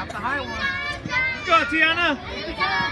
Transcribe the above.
That's the high one. Go, Tiana.